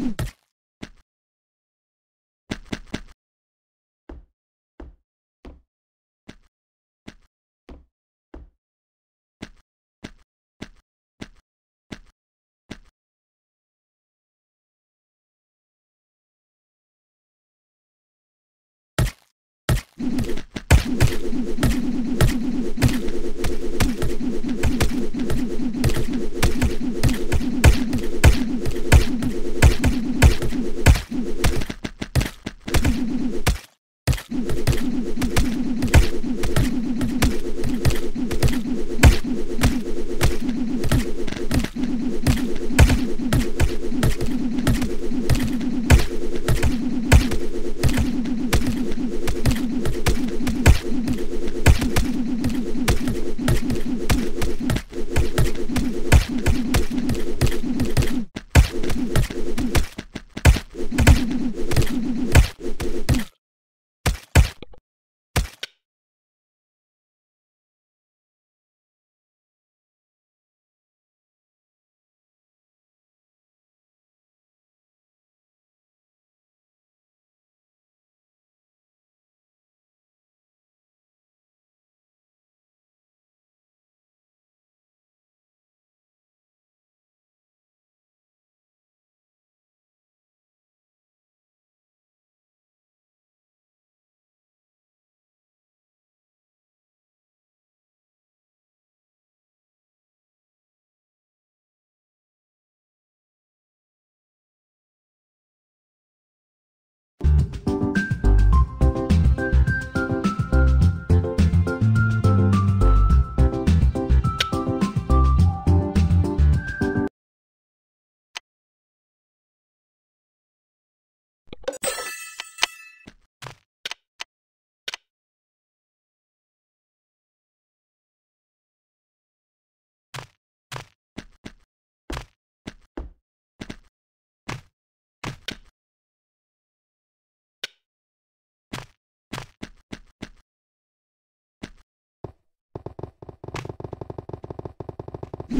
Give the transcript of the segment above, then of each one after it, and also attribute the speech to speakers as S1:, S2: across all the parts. S1: you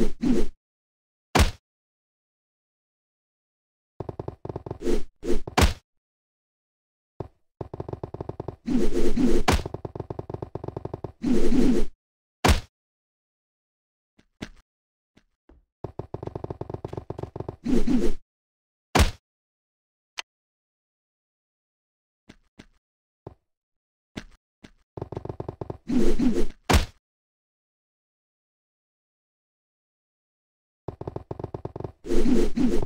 S1: Thank you. Thank you.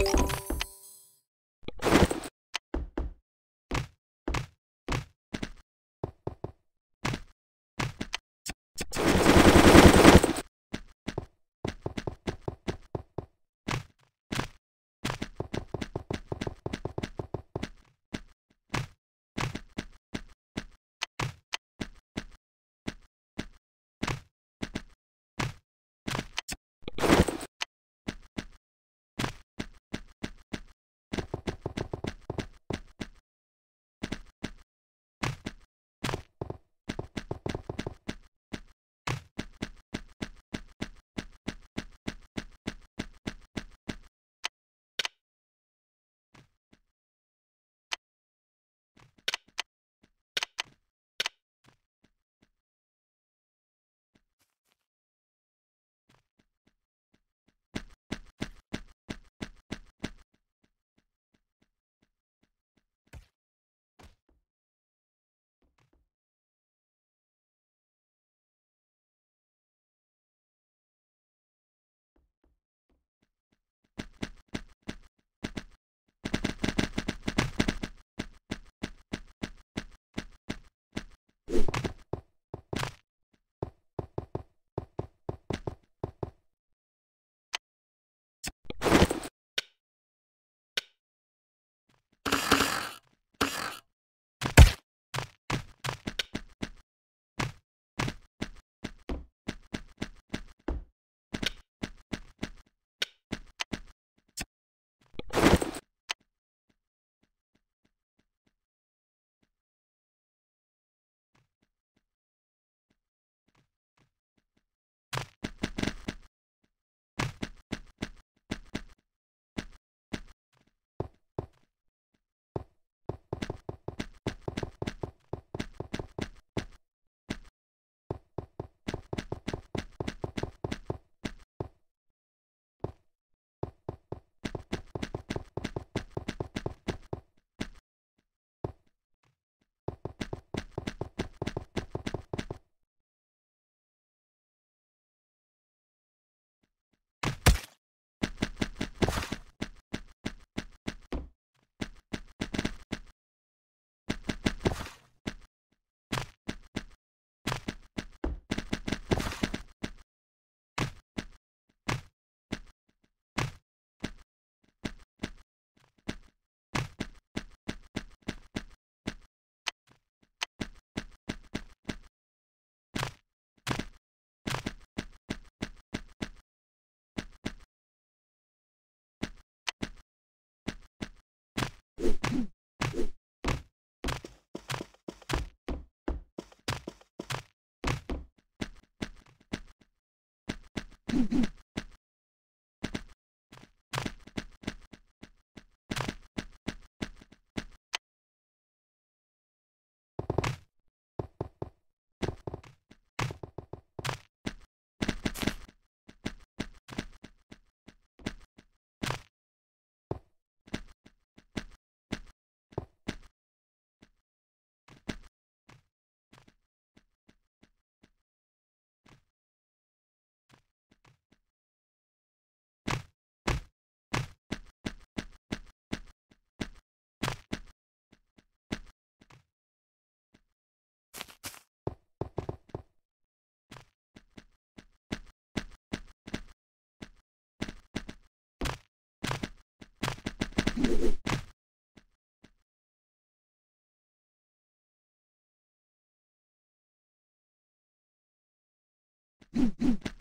S1: Thank you. Thank you. Mm-hmm.